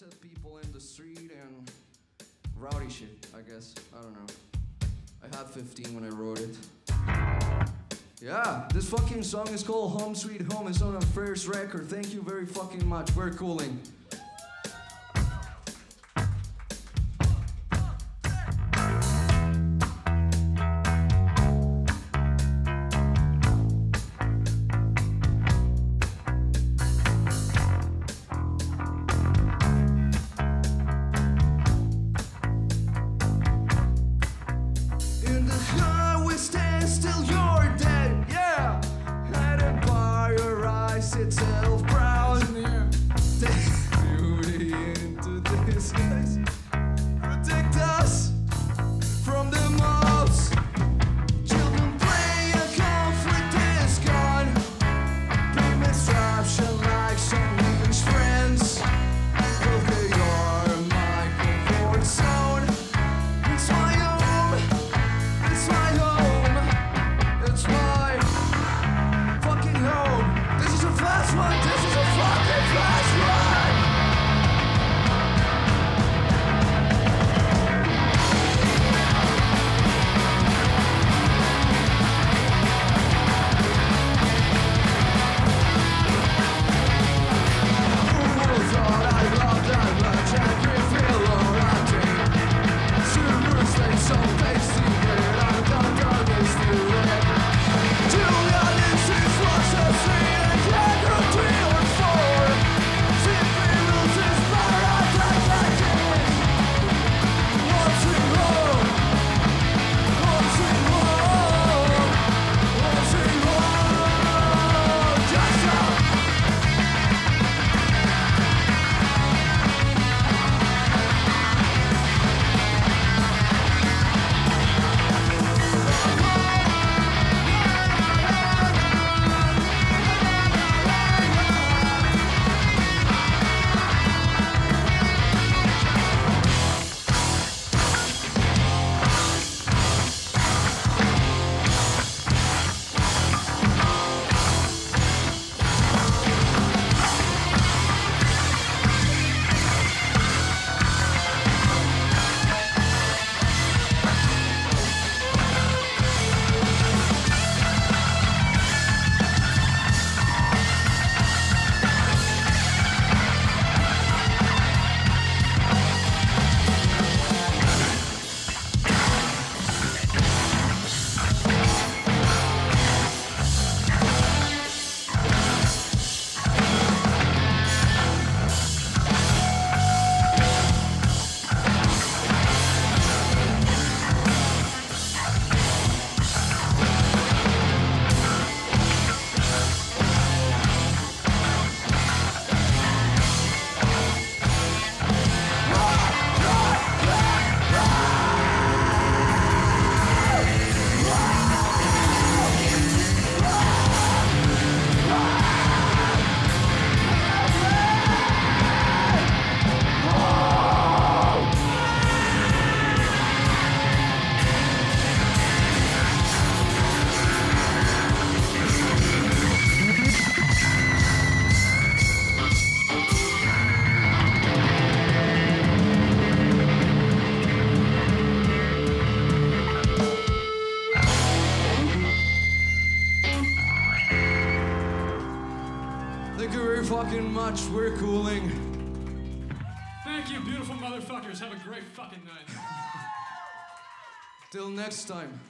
at people in the street and rowdy shit, I guess. I don't know. I had 15 when I wrote it. Yeah, this fucking song is called Home Sweet Home. It's on our first record. Thank you very fucking much. We're cooling. Eyes fucking much. We're cooling. Thank you, beautiful motherfuckers. Have a great fucking night. Till next time.